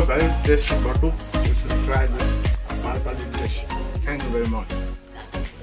का balance test बटू